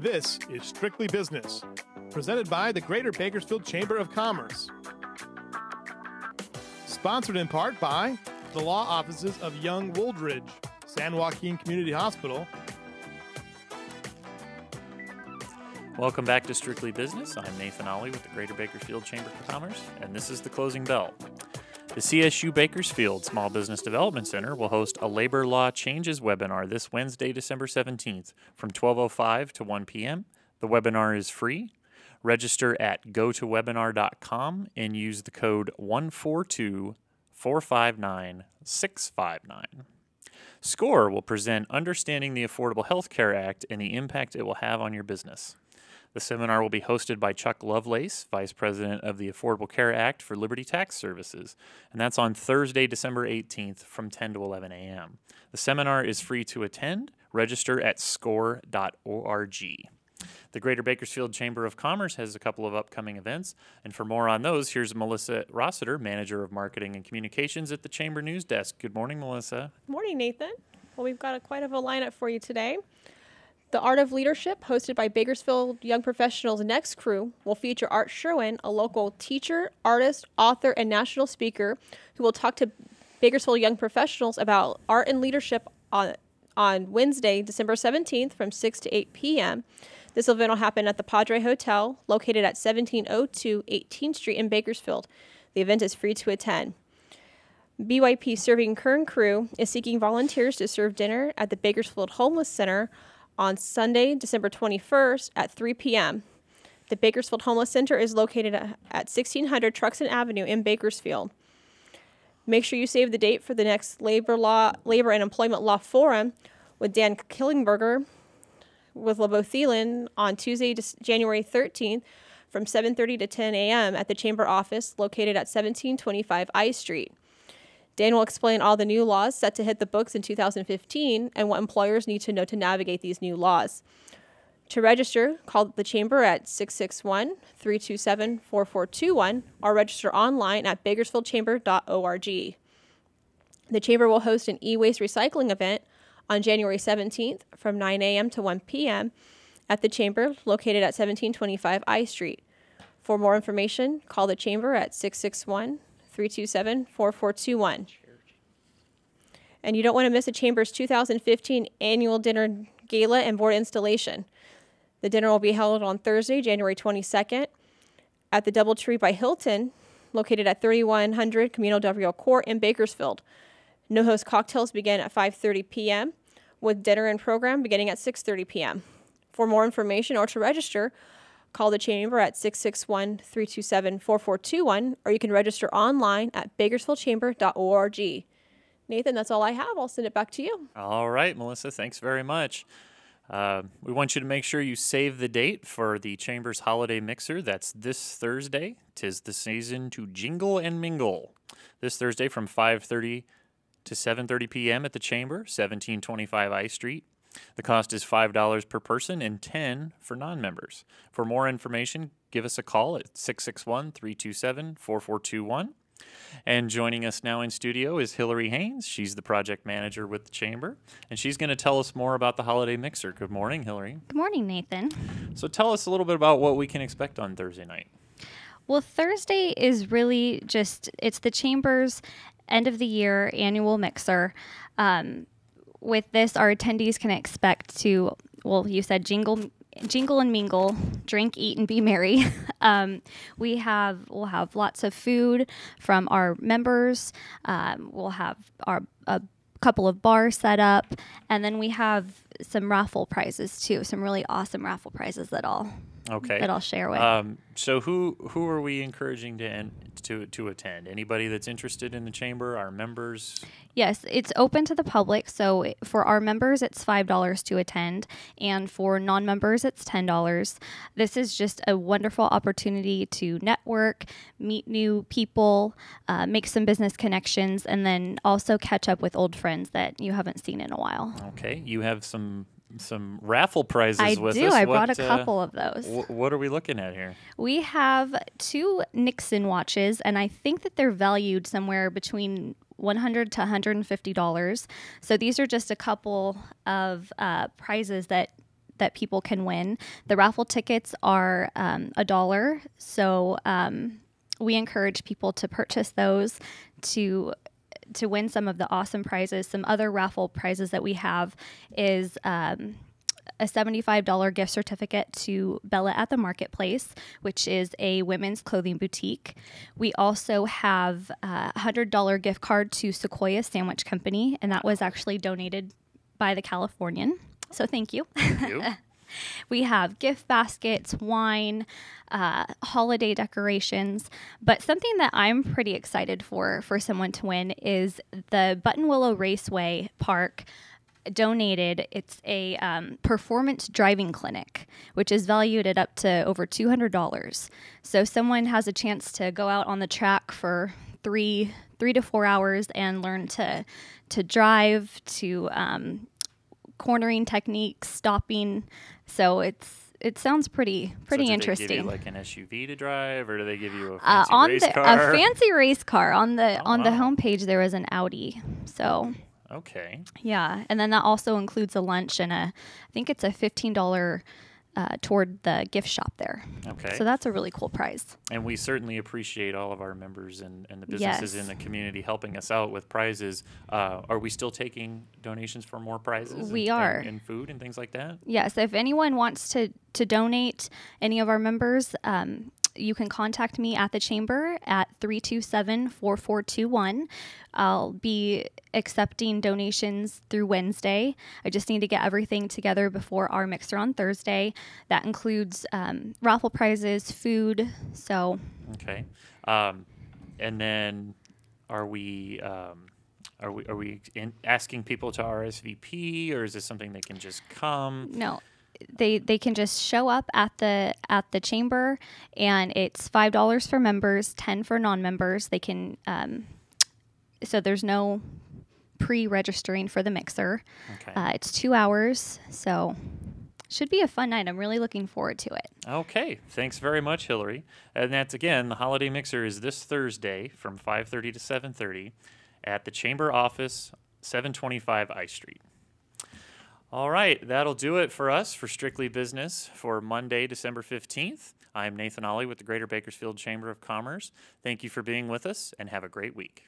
This is Strictly Business, presented by the Greater Bakersfield Chamber of Commerce. Sponsored in part by the law offices of Young Wooldridge, San Joaquin Community Hospital. Welcome back to Strictly Business. I'm Nathan Ollie with the Greater Bakersfield Chamber of Commerce, and this is the closing bell. The CSU Bakersfield Small Business Development Center will host a labor law changes webinar this Wednesday, December 17th from 12:05 to 1 p.m. The webinar is free. Register at gotowebinar.com and use the code 142-459-659. SCORE will present Understanding the Affordable Health Care Act and the impact it will have on your business. The seminar will be hosted by Chuck Lovelace, Vice President of the Affordable Care Act for Liberty Tax Services, and that's on Thursday, December 18th from 10 to 11 a.m. The seminar is free to attend. Register at score.org. The Greater Bakersfield Chamber of Commerce has a couple of upcoming events, and for more on those, here's Melissa Rossiter, Manager of Marketing and Communications at the Chamber News Desk. Good morning, Melissa. Good Morning, Nathan. Well, we've got a, quite of a lineup for you today. The Art of Leadership, hosted by Bakersfield Young Professionals Next Crew, will feature Art Sherwin, a local teacher, artist, author, and national speaker who will talk to Bakersfield Young Professionals about art and leadership on, on Wednesday, December 17th from 6 to 8 p.m. This event will happen at the Padre Hotel, located at 1702 18th Street in Bakersfield. The event is free to attend. BYP Serving Kern Crew is seeking volunteers to serve dinner at the Bakersfield Homeless Center on Sunday, December 21st at 3 p.m. The Bakersfield Homeless Center is located at 1600 Truxtun Avenue in Bakersfield. Make sure you save the date for the next labor law, labor and employment law forum with Dan Klingenberger with LeBeau Thelen on Tuesday, January 13th from 7:30 to 10 a.m. at the chamber office located at 1725 I Street. Dan will explain all the new laws set to hit the books in 2015 and what employers need to know to navigate these new laws. To register, call the Chamber at 661 327 4421 or register online at bakersfieldchamber.org. The Chamber will host an e waste recycling event on January 17th from 9 a.m. to 1 p.m. at the Chamber located at 1725 I Street. For more information, call the Chamber at 661 327 4421. And you don't want to miss the Chamber's 2015 annual dinner gala and board installation. The dinner will be held on Thursday, January 22nd at the Doubletree by Hilton, located at 3100 Camino del Rio Court in Bakersfield. No host cocktails begin at 5:30 p.m. with dinner and program beginning at 6:30 p.m. For more information or to register, Call the chamber at 661 327 4421, or you can register online at bakersfieldchamber.org. Nathan, that's all I have. I'll send it back to you. All right, Melissa, thanks very much. Uh, we want you to make sure you save the date for the Chamber's Holiday Mixer. That's this Thursday. Tis the season to jingle and mingle. This Thursday from 5:30 to 7:30 p.m. at the Chamber, 1725 I Street. The cost is $5 per person and 10 for non-members. For more information, give us a call at 661-327-4421. And joining us now in studio is Hillary Haenes. She's the project manager with the Chamber, and she's going to tell us more about the holiday mixer. Good morning, Hillary. Good morning, Nathan. So tell us a little bit about what we can expect on Thursday night. Well, Thursday is really just it's the Chamber's end of the year annual mixer. Um, with this, our attendees can expect to, well, you said jingle, jingle and mingle, drink, eat, and be merry. um, we have, we'll have lots of food from our members. Um, we'll have our a couple of bars set up, and then we have some raffle prizes too. Some really awesome raffle prizes that I'll okay that I'll share with. Um, so who who are we encouraging to en- to to attend? Anybody that's interested in the chamber, our members. Yes, it's open to the public. So for our members, it's five dollars to attend, and for non-members, it's ten dollars. This is just a wonderful opportunity to network, meet new people, uh, make some business connections, and then also catch up with old friends that you haven't seen in a while. Okay, you have some some raffle prizes I with do. us. I What, brought a uh, couple of those. wh- what are we looking at here? We have two Nixon watches, and I think that they're valued somewhere between 100 to 150 dollars. So these are just a couple of uh, prizes that that people can win. The raffle tickets are um, a dollar, so um, we encourage people to purchase those to to win some of the awesome prizes. Some other raffle prizes that we have is. Um, a $75 gift certificate to Bella at the Marketplace, which is a women's clothing boutique. We also have a $100 gift card to Sequoia Sandwich Company, and that was actually donated by the Californian. So thank you. Thank you. We have gift baskets, wine, uh, holiday decorations. But something that I'm pretty excited for for someone to win is the Buttonwillow Raceway Park donated. It's a um, performance driving clinic, which is valued at up to over two hundred dollars. So someone has a chance to go out on the track for three three to four hours and learn to to drive to um, cornering techniques, stopping. So it's it sounds pretty pretty so do interesting. They give you like an SUV to drive, or do they give you a uh, fancy on race the car? a fancy race car on the Oh, on the homepage there was an Audi. So okay. yeah, and then that also includes a lunch and a I think it's a fifteen dollar uh, toward the gift shop there. Okay. So that's a really cool prize. And we certainly appreciate all of our members and, and the businesses in the community helping us out with prizes. Uh, are we still taking donations for more prizes? We and, are. And, and food and things like that? Yes, if anyone wants to to donate any of our members, um, you can contact me at the chamber at 327-4421. I'll be accepting donations through Wednesday. I just need to get everything together before our mixer on Thursday. That includes um, raffle prizes, food. So Okay. Um, and then are we. Um, are we are we in asking people to RSVP or is this something they can just come? no, they they can just show up at the at the chamber, and it's five dollars for members, ten for non-members. They can um, so there's no pre-registering for the mixer. Okay. Uh, it's two hours, so should be a fun night. I'm really looking forward to it. Okay, thanks very much, Hillary. And that's again the holiday mixer is this Thursday from 5:30 to 7:30 at the Chamber Office, 725 I Street. All right, that'll do it for us for Strictly Business for Monday, December 15th. I'm Nathan Ollie with the Greater Bakersfield Chamber of Commerce. Thank you for being with us and have a great week.